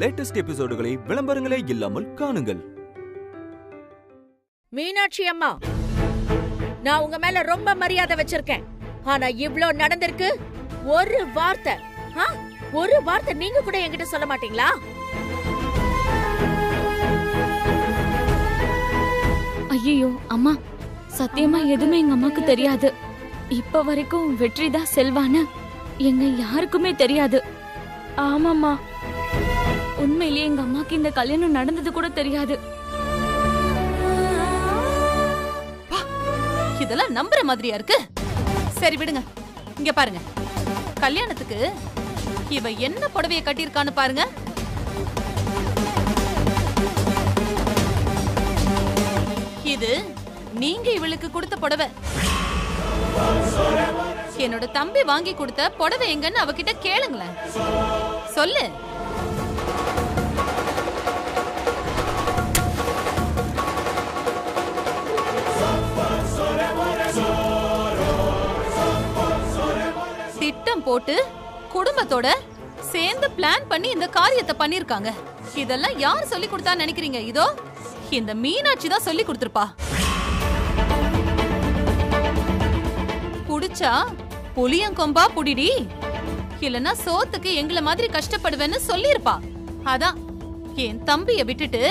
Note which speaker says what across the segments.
Speaker 1: Latest எபிசோடுகளை விளம்பரங்களே இல்லாமல் காணுங்கள்.
Speaker 2: மீனாட்சி அம்மா நான் உங்க மேல ரொம்ப மரியாதை வச்சிருக்கேன். ஆனா இவ்ளோ நடந்திருக்கு ஒரு வார்த்தை? ஒரு வார்த்தை நீங்க கூட என்கிட்ட சொல்ல மாட்டீங்களா?
Speaker 3: ஐயோ அம்மா சத்தியமா எதுவுமே எங்க அம்மாக்கு தெரியாது. இப்ப வரைக்கும் வெற்றி தான் செல்வான்னு எங்க யாருக்குமே தெரியாது. ஆமாம்மா உண்மையிலேயே எங்க அம்மாக்கு இந்த கல்யாணம் நடந்தது கூட தெரியாது.
Speaker 4: இதெல்லாம் நம்புற மாதிரியா இருக்கு? சரி விடுங்க. இங்க பாருங்க. கல்யாணத்துக்கு இவ என்ன புடவைய கட்டியிருக்கான்னு பாருங்க. இது நீங்க இவளுக்கு கொடுத்த புடவை. என்னோட தம்பி வாங்கி கொடுத்த புடவை எங்கன்னு அவகிட்ட கேளுங்களேன். சொல்லு. போட்டு குடும்பத்தோட சேர்ந்து பிளான் பண்ணி இந்த காரியத்தை பண்ணிருக்காங்க இதெல்லாம் யார் சொல்லி கொடுத்தான்னு நினைக்கிறீங்க? இதோ இந்த மீனாட்சி தான் சொல்லி கொடுத்திருப்பா. புடிச்சா புளியங்கொம்பா புடிடி? இல்லனா சோத்துக்கு எங்கள மாதிரி கஷ்டப்படுவேன்னு சொல்லியிருப்பா. அதான் என் தம்பிய விட்டுட்டு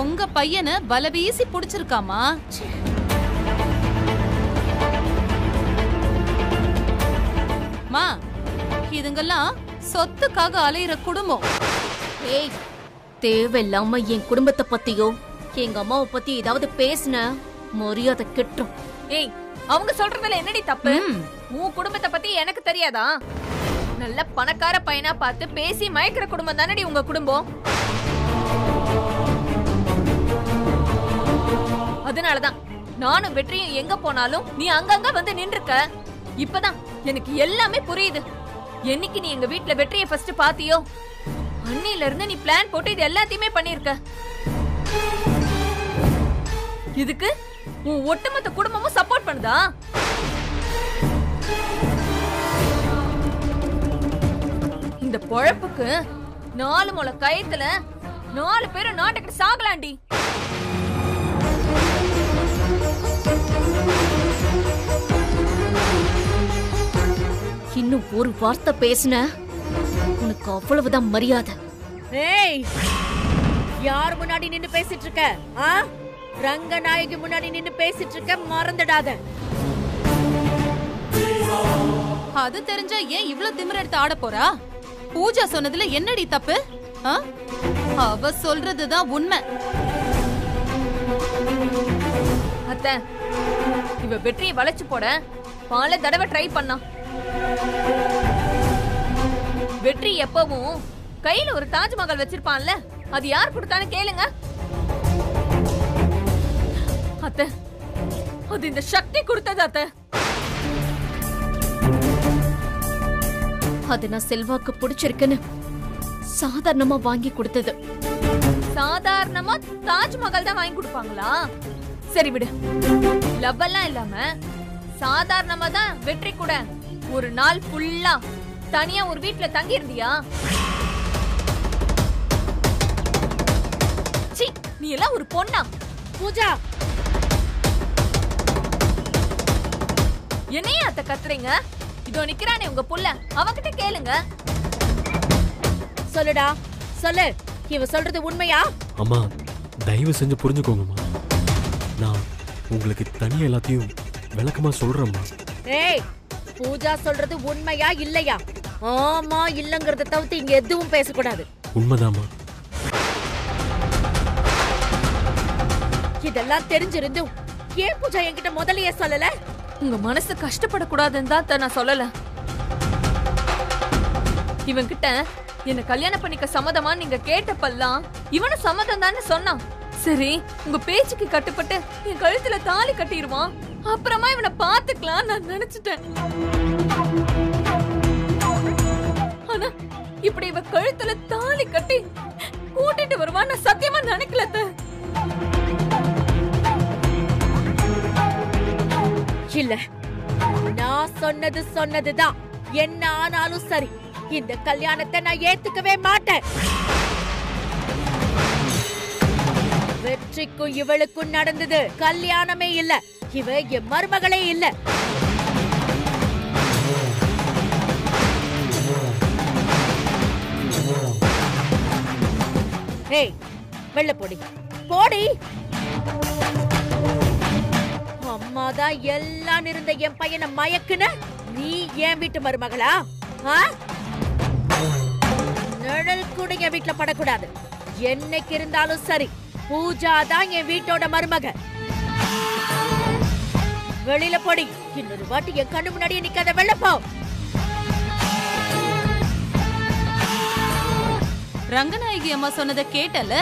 Speaker 4: உங்க பையனை வல வீசி புடிச்சிருக்காமா? மா இதுங்கெல்லாம் சொத்துக்காக அலையிற குடும்பம்.
Speaker 5: ஏய் தேவையில்லாம என் குடும்பத்தை பத்தியோ எங்க அம்மாவை பத்தி ஏதாவது பேசுன? மரியாதை கெட்டும்
Speaker 6: ஏய் அவங்க சொல்றதுல என்னடி தப்பு. உன் குடும்பத்தை பத்தி எனக்கு தெரியாதா? நல்ல பணக்கார பையனா பார்த்து பேசி மயக்கிற குடும்பம் தானடி உங்க குடும்பம்? அதனாலதான் நானும் வெற்றியும் எங்க போனாலும் நீ அங்கங்க வந்து நின்றுக்க. இப்பதான் எனக்கு எல்லாமே புரியுது. என்னைக்கு நீ எங்க வீட்ல வெற்றியை ஃபர்ஸ்ட் பாத்தியோ அன்னையில இருந்து நீ பிளான் போட்டு இது எல்லாத்தையுமே பண்ணிருக்க. இதுக்கு உன் ஒட்டுமொத்த குடும்பமும் சப்போர்ட் பண்ணுதா? இந்த பொழப்புக்கு நாலு முளை கயத்துல நாலு பேரும் நாட்டுக்கிட்டு சாகலாண்டி.
Speaker 5: இன்னும் ஒரு வார்த்தை பேசுன? உனக்கு அவ்வளவுதான் மரியாதை.
Speaker 2: ஏய் யார் முன்னாடி நின்னு பேசிட்டு இருக்க ஆ? ரங்கநாயகி முன்னாடி நின்னு பேசிட்டு இருக்க மறந்துடாத.
Speaker 4: அது தெரிஞ்சா ஏன் இவ்ளோ திமிர எடுத்து ஆட போறா? பூஜா சொன்னதுல என்னடி தப்பு? ஆ? அவ சொல்றதுதான் உண்மை.
Speaker 6: அத்தை இவ வெற்றியை வளைச்சு போட பல தடவை ட்ரை பண்ணான் வெற்றி எப்பவும் கையில ஒரு தாஜ்மஹால் வச்சிருப்பான்ல? அது யார் கொடுத்தான்னு கேளுங்க. அத்தை அது இந்த சக்தி கொடுத்தது அத்தை.
Speaker 5: அது நான் செல்வாக்கு பிடிச்சிருக்குன்னு சாதாரணமா வாங்கி கொடுத்தது.
Speaker 6: சாதாரணமா தாஜ்மஹால் தான் வாங்கி கொடுப்பாங்களா? சரி விடு. லவ் எல்லாம் இல்லாம சாதாரணமா தான் வெற்றி கூட ஒரு நாள் ஃபுல்லா தனியா ஒரு வீட்ல தங்கி இருந்தியா சி நீ எல்லாம் ஒரு பொண்ணா?
Speaker 2: பூஜா.
Speaker 6: என்னைய அத்த கத்துறீங்க? இதோ நிக்கிறானே உங்க புள்ள. அவகிட்ட கேளுங்க.
Speaker 2: சொல்லுடா சொல்லு. இவ சொல்றது உண்மையா?
Speaker 7: அம்மா தயவு செஞ்சு புரிஞ்சுக்கோங்கம்மா. நான் உங்களுக்கு தனியா எல்லாத்தையும் விளக்கமா சொல்றேம்மா.
Speaker 2: ஏய் பூஜா சொல்றது உண்மையா இல்லையா? ஆமா இல்லங்கறத தவிர்த்து இங்க எதுவும் பேசக்கூடாது.
Speaker 7: உண்மைதாம்மா.
Speaker 2: இதெல்லாம் தெரிஞ்சிருந்தும் ஏன் பூஜா என்கிட்ட முதல்லயே சொல்லல?
Speaker 6: உங்க மனசு கஷ்டப்படக்கூடாதுன்னு தான் நான் சொல்லல. இவன் கிட்ட என்ன கல்யாணம் பண்ணிக்க சம்மதமா நீங்க கேட்டப்பெல்லாம் இவனும் சம்மதம் தானே சொன்னான். சரி உங்க பேச்சுக்கு கட்டுப்பட்டு என் கழுத்துல தாலி கட்டிடுவான். அப்புறமா இவனை பாத்துக்கலாம் நான் நினைச்சிட்டேன். ஆனா இப்படி இவ கழுத்துல தாலி கட்டி கூட்டிட்டு வருவான் நான் சத்தியமா நினைக்கல
Speaker 2: இல்ல. நான் சொன்னது சொன்னதுதான். என்ன ஆனாலும் சரி. இந்த கல்யாணத்தை நான் ஏத்துக்கவே மாட்டேன். வெற்றிக்கும் இவளுக்கும் நடந்தது கல்யாணமே இல்லை. இவ என் மருமகளே இல்ல. ஏய் வெள்ள போடி. போடி. அம்மாதான் எல்லாம் இருந்த என் பையனை மயக்குன? நீ என் வீட்டு மருமகளா? ஆ? நிழல் கூட என் வீட்டுல படக்கூடாது. என்னைக்கு இருந்தாலும் சரி பூஜா தான் என் வீட்டோட மருமக. வெளியில போடி. இன்னொரு வாட்டி என் கண்ணு முன்னாடியே நிக்காத வெளில போ
Speaker 4: ரங்கநாயகி அம்மா சொன்னதை கேட்டல?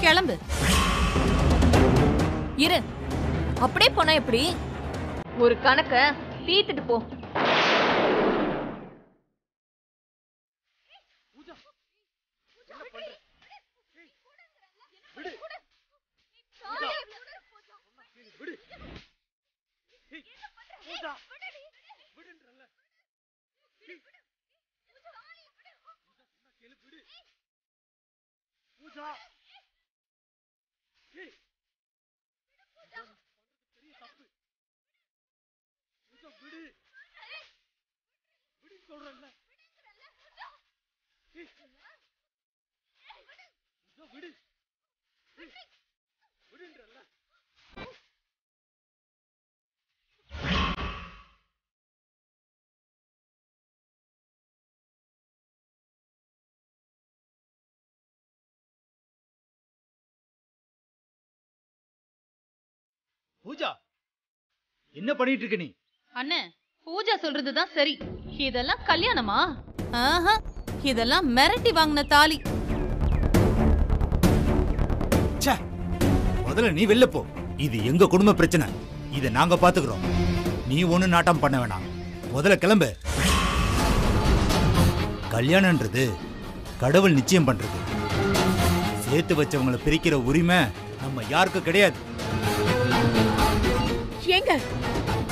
Speaker 4: கிளம்பு.
Speaker 6: இரு. அப்படியே போனா எப்படி? ஒரு கணக்க தீத்துட்டு போ.
Speaker 8: not பூஜா என்ன பண்ணிட்டு இருக்க நீ?
Speaker 4: அண்ணே பூஜா சொல்றதுதான் சரி. இதெல்லாம் கல்யாணமா? ஆஹா இதெல்லாம் மிரட்டி வாங்கின தாலி.
Speaker 8: ச்சே முதல்ல நீ வெளில போ. இது எங்க குடும்ப பிரச்சனை? இத நாங்க பாத்துக்கிறோம். நீ ஒண்ணு நாட்டம் பண்ண வேணாம். முதல்ல கிளம்பு. கல்யாணம்ன்றது கடவுள் நிச்சயம் பண்றது. சேர்த்து வச்சவங்களை பிரிக்கிற உரிமை நம்ம யாருக்கும் கிடையாது.
Speaker 2: ஏங்க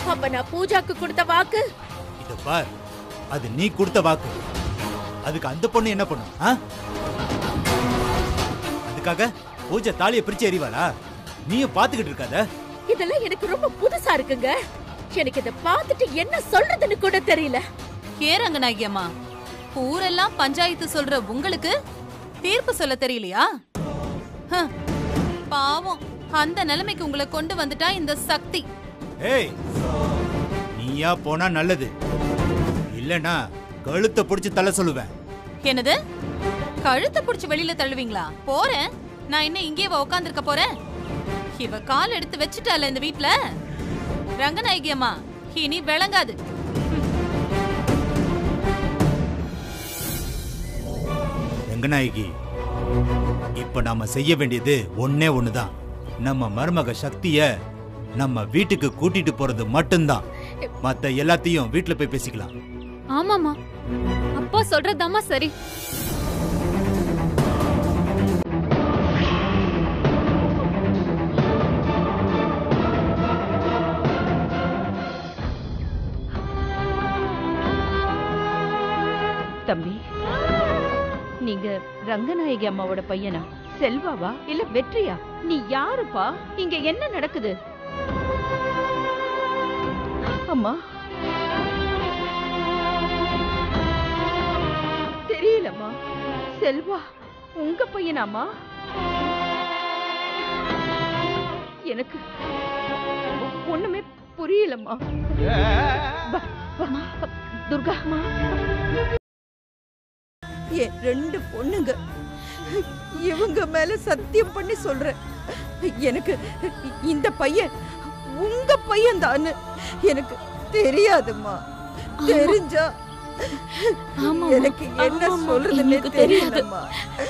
Speaker 2: அப்ப நான் பூஜாக்கு கொடுத்த வாக்கு?
Speaker 8: இத பார். அது நீ கொடுத்த வாக்கு. அதுக்கு அந்த பொண்ணு என்ன பண்ணும் ஆ? அதுக்காக பூஜை தாலியை பிரிச்சு எறிவாளா? நீயும் பாத்துக்கிட்டு இருக்காத.
Speaker 2: இதெல்லாம் எனக்கு ரொம்ப புதுசா இருக்குங்க. எனக்கு இத பார்த்துட்டு என்ன சொல்றதுன்னு கூட தெரியல.
Speaker 4: ரங்கநாயகி அம்மா ஊரெல்லாம் பஞ்சாயத்து சொல்ற உங்களுக்கு தீர்ப்பு சொல்ல தெரியலையா? ஹ, பாவம். அந்த நிலைமைக்கு உங்களை கொண்டு வந்துட்டா இந்த சக்தி.
Speaker 8: ஏய் நீயா போனா நல்லது. இல்லனா கழுத்தை பிடிச்சு தள்ள சொல்லுவேன்.
Speaker 4: என்னது? கழுத்தை புடிச்சு வெளியில தள்ளுவீங்களா? போறேன். நான் என்ன இங்கேயே உட்காந்துருக்க போறேன். இவ கால் எடுத்து வச்சுட்டால இந்த வீட்ல? ரங்கநாயகி அம்மா இனி விளங்காது.
Speaker 8: ரங்கநாயகி இப்ப நாம செய்ய வேண்டியது ஒண்ணே ஒண்ணுதான். நம்ம மருமக சக்திய நம்ம வீட்டுக்கு கூட்டிட்டு போறது மட்டும்தான். மத்த எல்லாத்தையும் வீட்ல போய் பேசிக்கலாம்.
Speaker 3: ஆமாமா அப்பா சொல்றதாம்மா சரி.
Speaker 9: தம்பி நீங்க ரங்கநாயகி அம்மாவோட பையனா? செல்வாவா? இல்ல வெற்றியா? நீ யாருப்பா? இங்க என்ன நடக்குது? அம்மா தெரியலம்மா. செல்வா உங்க பையனாம்மா? எனக்கு ஒண்ணுமே புரியலம்மா. துர்கா. அம்மா
Speaker 10: என் ரெண்டு பொண்ணுங்க. இவங்க மேல சத்தியம் பண்ணி சொல்றேன். எனக்கு இந்த பையன் உங்க பையன் தான் எனக்கு தெரியாதும்மா. தெரிஞ்சா. எனக்கு என்ன. சொல்றதுன்னு
Speaker 3: எங்களுக்கு தெரியாது.
Speaker 10: தெரியலம்மா.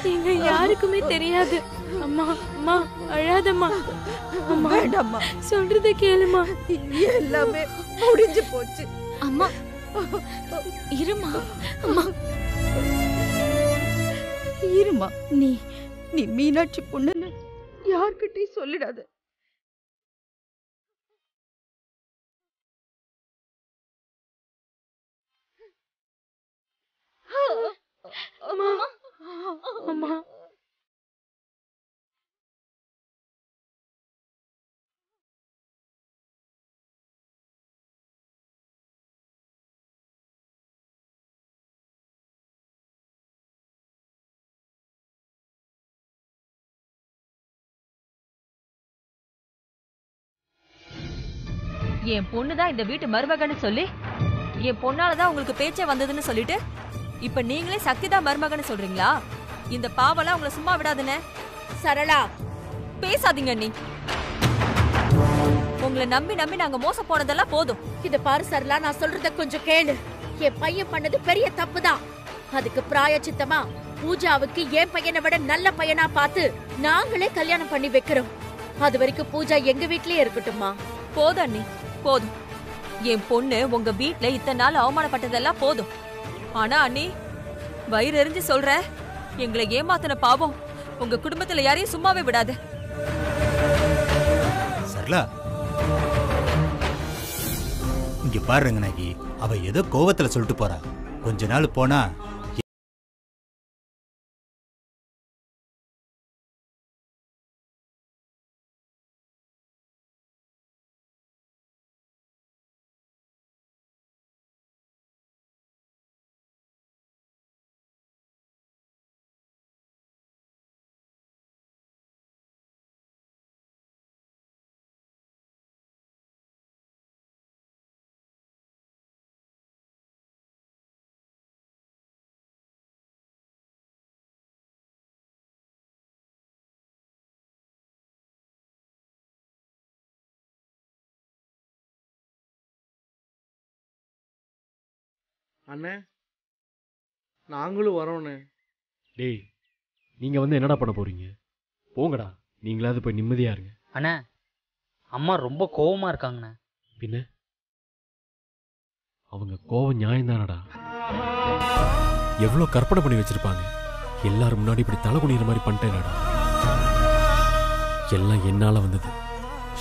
Speaker 3: எங்க யாருக்குமே தெரியாது. அம்மா அம்மா அழாதம்மா. அம்மா
Speaker 10: வேண்டாம்மா.
Speaker 3: சொல்றத கேளுமா.
Speaker 10: எல்லாமே முடிஞ்சு போச்சு.
Speaker 3: அம்மா இருமா. அம்மா.
Speaker 10: இருமா. நீ. நீ மீனாட்சி பொண்ணுன்னு யார்கிட்டயும் சொல்லிடாத.
Speaker 11: என் பொண்ணுதான் இந்த வீட்டு மருமகன்னு சொல்லி என் பொண்ணாலதான் உங்களுக்கு பேச்சே வந்ததுன்னு சொல்லிட்டு இப்ப நீங்களே சக்தி தான் மருமகன்னு சொல்றீங்களா? இந்த பாவெல்லாம் உங்களை சும்மா விடாதுன்னு.
Speaker 2: சரளா
Speaker 11: பேசாதீங்க நீ உங்களை நம்பி நம்பி நாங்க மோசம் போனதெல்லாம் போதும்.
Speaker 2: இத பாரு சரளா நான் சொல்றத கொஞ்சம் கேளு. என் பையன் பண்ணது பெரிய தப்பு தான் அதுக்கு பிராயச்சித்தமா பூஜாவுக்கு என் பையனை விட நல்ல பையனா பார்த்து நாங்களே கல்யாணம் பண்ணி வைக்கிறோம். அது வரைக்கும் பூஜா எங்க வீட்லயே இருக்கட்டும்மா.
Speaker 11: போதும் அண்ணி போதும். என் பொண்ணு உங்க வீட்ல இத்தனை நாள் அவமானப்பட்டதெல்லாம் போதும். ஆனா அண்ணி வயிறு எரிஞ்சு சொல்ற. எங்களை ஏமாத்தின பாவம் உங்க குடும்பத்துல யாரையும் சும்மாவே விடாது.
Speaker 8: சரளா. இங்க பாரு ரங்கநாயகி அவ ஏதோ கோவத்துல சொல்லிட்டு போறா. கொஞ்ச நாள் போனா
Speaker 12: அண்ணே நாங்களும் வரோண்ணே.
Speaker 7: டேய் நீங்கள் வந்து என்னடா பண்ண போறீங்க? போங்கடா நீங்களாவது போய் நிம்மதியா இருங்க.
Speaker 13: அண்ணா அம்மா ரொம்ப கோவமா இருக்காங்கண்ணே.
Speaker 7: பின்ன? அவங்க கோவம் நியாயம்தானடா. எவ்வளோ கற்பனை பண்ணி வச்சிருப்பாங்க. எல்லாரும் முன்னாடி இப்படி தலை குனிகிற மாதிரி பண்ணிட்டேனடா. எல்லாம் என்னால வந்தது.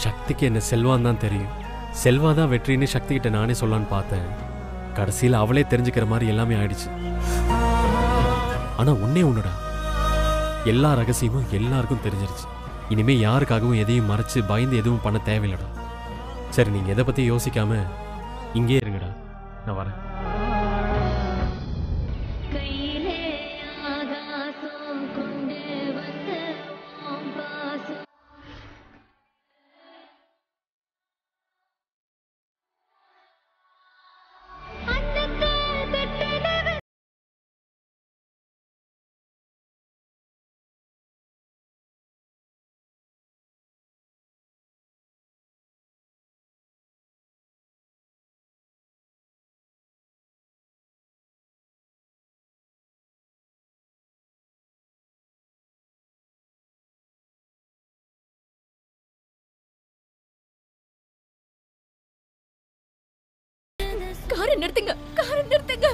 Speaker 7: சக்திக்கு என்ன செல்வான் தான் தெரியும். செல்வா தான் வெற்றின்னு சக்தி கிட்ட நானே சொல்லலான்னு பார்த்தேன். கடைசியில் அவளே தெரிஞ்சுக்கிற மாதிரி எல்லாமே ஆயிடுச்சு. ஆனா உன்னே ஒன்றுடா எல்லா ரகசியமும் எல்லாருக்கும் தெரிஞ்சிருச்சு. இனிமேல் யாருக்காகவும் எதையும் மறைச்சு பயந்து எதுவும் பண்ண தேவையில்லடா. சரி நீங்கள் எதை பற்றி யோசிக்காம இங்கே
Speaker 3: காரை நிறுத்துங்க காரை நிறுத்துங்க.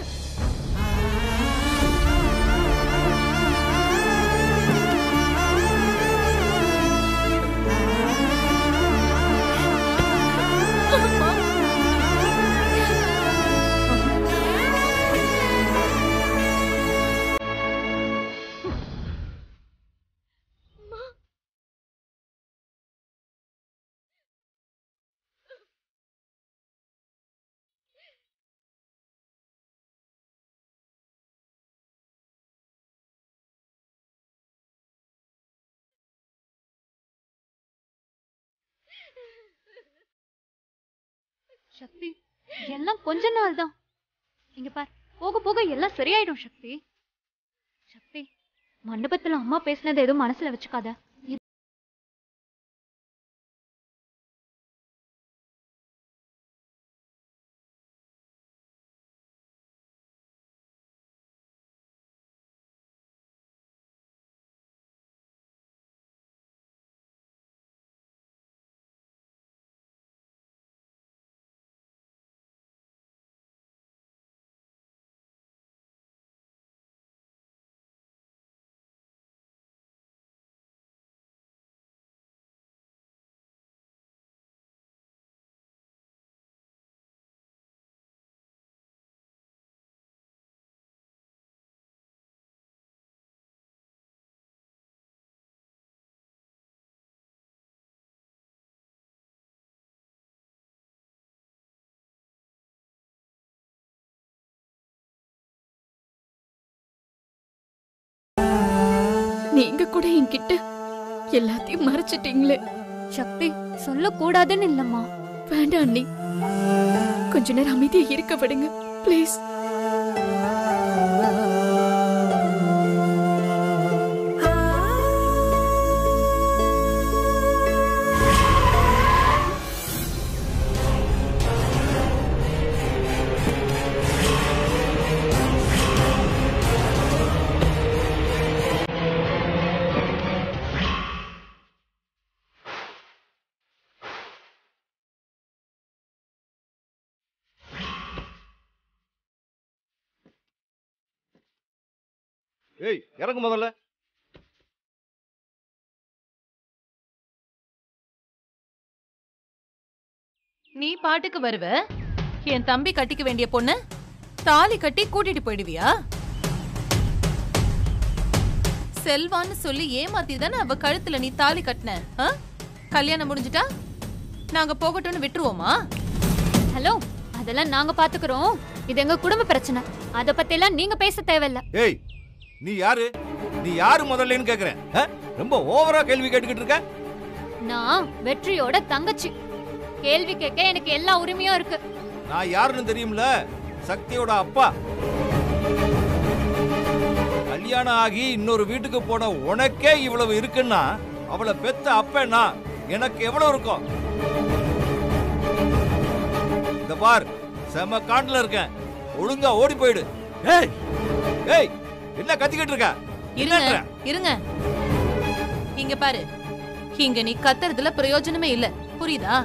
Speaker 14: சக்தி எல்லாம் கொஞ்ச நாள் தான். இங்க பார் போக போக எல்லாம் சரியாயிடும் சக்தி. சக்தி மண்டபத்துல அம்மா பேசினது எதுவும் மனசுல வச்சுக்காத.
Speaker 3: நீங்க கூட என்கிட்ட எல்லாத்தையும் மறைச்சிட்டீங்களே.
Speaker 14: சக்தி சொல்லக்கூடாதுன்னு இல்லம்மா.
Speaker 3: வேண்டாம் அண்ணி.
Speaker 15: கொஞ்ச நேரம் அமைதியா இருக்க விடுங்க ப்ளீஸ்
Speaker 16: ஏய் இறங்கு முதல்ல.
Speaker 4: நீ பாட்டுக்கு வருவ? என் தம்பி கட்டிக்க வேண்டிய பொண்ணு? தாலி கட்டி கூட்டிட்டு போயிடுவியா? செல்வான்னு சொல்லி ஏமாத்தி தானே அவ கழுத்துல நீ தாலி கட்டின ஆ? கல்யாணம் முடிஞ்சிட்டா? நாங்க போகட்டும்னு விட்டுருவோமா?
Speaker 14: ஹலோ அதெல்லாம் நாங்க பாத்துக்கிறோம். இது எங்க குடும்ப பிரச்சனை. அத பத்தி எல்லாம் நீங்க பேச தேவையில்ல.
Speaker 16: ஏய் நீ யாரு? நீ யாரு முதல்லன்னு கேக்குறேன்? ரொம்ப ஓவரா கேள்வி கேட்டுக்கிட்டு இருக்க?
Speaker 14: நான் வெற்றியோட தங்கச்சி. கேள்வி கேட்க எனக்கு எல்லா உரிமையும் இருக்கு.
Speaker 16: நான் யாருன்னு தெரியும்ல? சக்தியோட அப்பா. கல்யாணம் ஆகி இன்னொரு வீட்டுக்கு போன உனக்கே இவ்வளவு இருக்குன்னா அவளை பெத்த அப்பேன்னா எனக்கு எவ்வளவு இருக்கும்? இந்த பார் செம காண்டுல இருக்கேன். ஒழுங்கா ஓடி போயிடு. ஏய்! ஏய்! என்ன கத்திக்கிட்டு இருக்க?
Speaker 4: இருங்க? இருங்க. இங்க பாரு. இங்க நீ கத்துறதுல பிரயோஜனமே இல்ல. புரியுதா?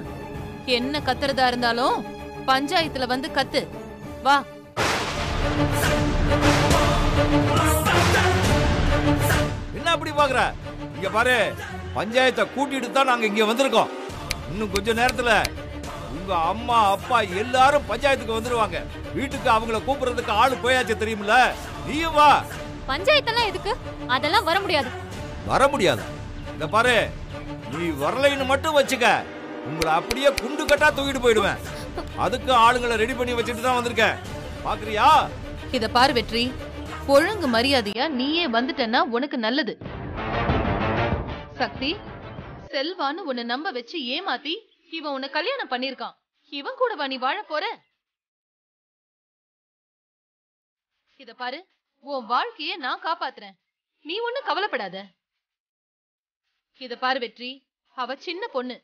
Speaker 4: என்ன கத்துறதா இருந்தாலும் பஞ்சாயத்துல வந்து கத்து. வா.
Speaker 16: என்ன அப்படி பாக்குற? இங்க பாரு பஞ்சாயத்தை கூட்டிட்டு தான் நாங்க இங்க வந்திருக்கோம். இன்னும் கொஞ்ச நேரத்துல உங்க அம்மா அப்பா எல்லாரும் பஞ்சாயத்துக்கு வந்துருவாங்க. வீட்டுக்கு அவங்கள கூப்பிடுறதுக்கு ஆளு போயாச்சு தெரியுமில்ல? நீயும் வா.
Speaker 14: பஞ்சாயத்தெல்லாம் எதுக்கு? அதெல்லாம் வர முடியாது.
Speaker 16: வர முடியாது. இந்த பாரு. நீ வரலைன்னு மட்டும் வச்சுக்க. உங்களை அப்படியே குண்டு கட்டா தூக்கிட்டு போயிடுவேன். அதுக்கு ஆளுங்களை ரெடி பண்ணி வச்சுட்டு தான் வந்திருக்கேன் பாக்குறியா?
Speaker 4: இத பாரு வெற்றி. ஒழுங்கு மரியாதையா நீயே வந்துட்டேன்னா உனக்கு நல்லது. சக்தி செல்வான்னு உன்னை நம்ப வச்சு ஏமாத்தி இவன் உன்னை கல்யாணம் பண்ணிருக்கான். இவன் கூடவா நீ வாழ போற. இத பாரு உன் வாழ்க்கைய நான் காப்பாத்துறேன். நீ ஒண்ணு கவலைப்படாத. இத பாரு வெற்றி அவ சின்ன பொண்ணு.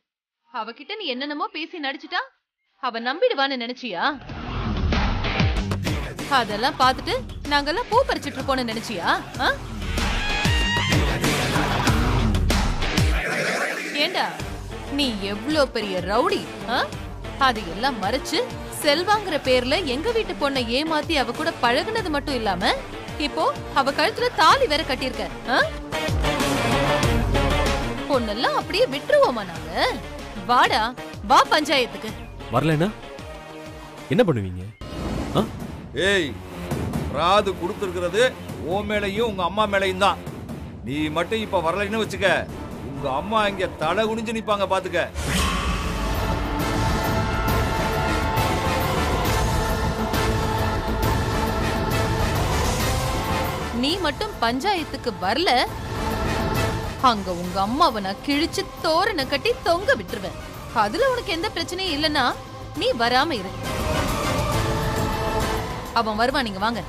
Speaker 4: அவகிட்ட நீ என்னென்னமோ பேசி நடிச்சிட்டா அவ நம்பிடுவான்னு நினைச்சியா? அதெல்லாம் பார்த்துட்டு நாங்கெல்லாம் பூ பறிச்சிட்டு இருப்போம்னு நினைச்சியா? ஆ? ஏண்டா? நீ எவ்ளோ பெரிய ரவுடி ஆ? அதையெல்லாம் மறைச்சு செல்வாங்கிற பேர்ல எங்க வீட்டு பொண்ணை ஏமாத்தி அவ கூட பழகுனது மட்டும் இல்லாம இப்போ அவ கழுத்துல தாலி வேற கட்டியிருக்க ஆ? பொண்ணெல்லாம் அப்படியே விட்டுருவோமா நாங்க? வாடா வா பஞ்சாயத்துக்கு.
Speaker 7: வரலன்னா என்ன பண்ணுவீங்க? ஆ?
Speaker 16: ஏய் ராது கொடுத்துருக்கிறது ஓ மேலையும் உங்க அம்மா மேலையும் தான். நீ மட்டும் இப்ப வரலைன்னு வச்சுக்க. உங்க அம்மா இங்க தலை குனிஞ்சு நிப்பாங்க பாத்துக்க.
Speaker 4: நீ மட்டும் பஞ்சாயத்துக்கு வரல. அங்க உங்க அம்மாவை நான் கிழிச்சு தோரணை கட்டி தொங்க விட்டுருவேன். அதுல உனக்கு எந்த பிரச்சனையும் இல்லைன்னா நீ வராம இரு. அவன் வருவான் நீங்க வாங்க.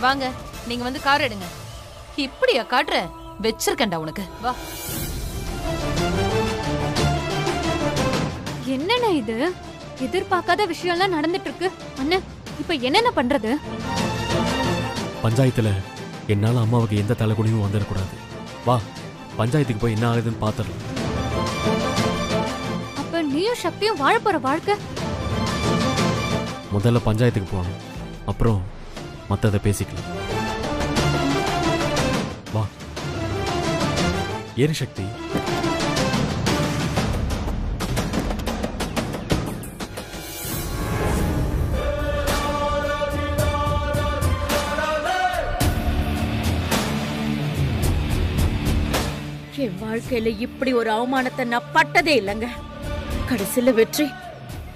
Speaker 4: வாங்க நீங்க வந்து கார் எடுங்க. இப்படியா காட்டுற? வச்சிருக்கேன்டா உனக்கு. வா.
Speaker 14: இது? எதிர்பார்க்காத விஷயம்லாம் நடந்துட்டு இருக்கு அண்ணன் இப்ப என்னென்ன பண்றது?
Speaker 7: பஞ்சாயத்துல என்னால அம்மாவுக்கு எந்த தலைகுனியும் வந்துடக்கூடாது வா பஞ்சாயத்துக்கு போய் என்ன ஆகுதுன்னு பாத்துடலாம்.
Speaker 14: அப்ப நீயும் சக்தியும் வாழ போற வாழ்க்கை?
Speaker 7: முதல்ல பஞ்சாயத்துக்கு போவாங்க அப்புறம் மத்ததை பேசிக்கலாம். வா. ஏறு சக்தி
Speaker 2: என் வாழ்க்கையில இப்படி ஒரு அவமானத்தை நான் பட்டதே இல்லைங்க. கடைசியில வெற்றி.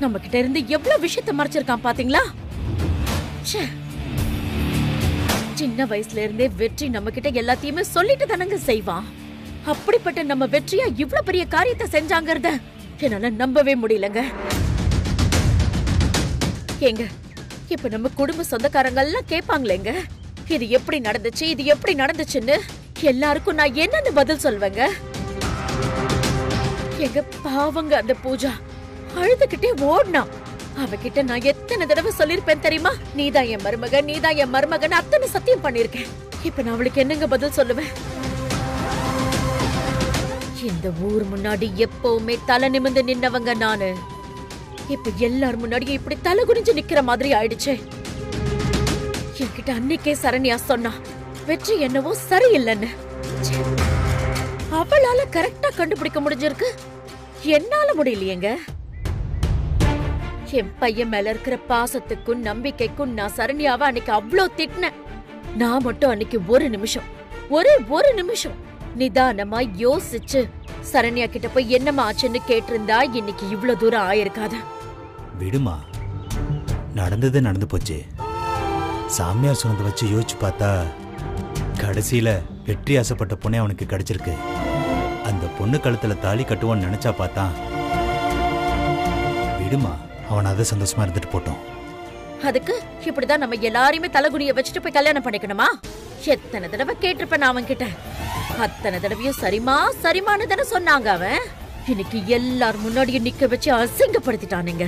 Speaker 2: நம்ம கிட்ட இருந்து எவ்வளவு விஷயத்த மறைச்சிருக்கான் பாத்தீங்களா? ச்சே. சின்ன வயசுல இருந்தே வெற்றி நம்ம கிட்ட எல்லாத்தையுமே சொல்லிட்டு தானங்க செய்வான். அப்படிப்பட்ட நம்ம வெற்றியா இவ்வளவு பெரிய காரியத்தை செஞ்சாங்கறத என்னால நம்பவே முடியலங்க. ஏங்க இப்ப நம்ம குடும்ப சொந்தக்காரங்க எல்லாம் கேட்பாங்களேங்க இது எப்படி நடந்துச்சு இது எப்படி நடந்துச்சுன்னு எல்லாருக்கும் நான் என்னன்னு பதில் சொல்வேங்க? எங்க பாவங்க அந்த பூஜா. அழுதுகிட்டே ஓடினா அவகிட்ட நான் எத்தனை தடவை சொல்லிருப்பேன் தெரியுமா? நீதான் என் மருமக நீதான் என் மருமகன் அத்தனை சத்தியம் பண்ணிருக்கேன் இப்ப நான் அவளுக்கு என்னங்க பதில் சொல்லுவேன்? இந்த ஊர் முன்னாடி எப்பவுமே தலை நிமிந்து நின்னவங்க நானு. இப்ப எல்லார் முன்னாடியும் இப்படி தலை குனிஞ்சு நிக்கிற மாதிரி ஆயிடுச்சு. என்கிட்ட அன்னைக்கே சரண்யா சொன்னா வெற்றி என்னவோ சரியில்லைன்னு. அவளால கரெக்டா கண்டுபிடிக்க முடிஞ்சிருக்கு. என்னால முடியலையேங்க. என் பையன் மேல இருக்கிற பாசத்துக்கும் நம்பிக்கைக்கும் நான் சரண்யாவை அன்னைக்கு அவ்வளோ திட்டினேன். நான் மட்டும் அன்னைக்கு ஒரு நிமிஷம் ஒரே ஒரு நிமிஷம் நிதானமா யோசிச்சு சரண்யா கிட்ட போய் என்னம்மா ஆச்சுன்னு கேட்டிருந்தா இன்னைக்கு இவ்வளவு தூரம் ஆயிருக்காது.
Speaker 8: விடுமா. நடந்தது நடந்து போச்சு. சாமியார் சொன்னதை வச்சு யோசிச்சு பார்த்தா கடைசியில வெற்றி ஆசைப்பட்ட பொண்ணே அவனுக்கு கிடைச்சிருக்கு. அந்த பொண்ணு கழுத்துல தாலி கட்டுவான்னு நினைச்சா பார்த்தா விடுமா அவன் அதை சந்தோஷமா இருந்துட்டு போட்டோம்.
Speaker 2: அதுக்கு இப்படிதான் நம்ம எல்லாரையுமே தலைகுனிய வச்சுட்டு போய் கல்யாணம் பண்ணிக்கணுமா? எத்தனை தடவை கேட்டிருப்பேன் அவன் கிட்ட அத்தனை தடவையும் சரிமா சரிமான்னு தானே சொன்னாங்க அவன். இன்னைக்கு எல்லார் முன்னாடியும் நிக்க வச்சு அசிங்கப்படுத்திட்டானுங்க.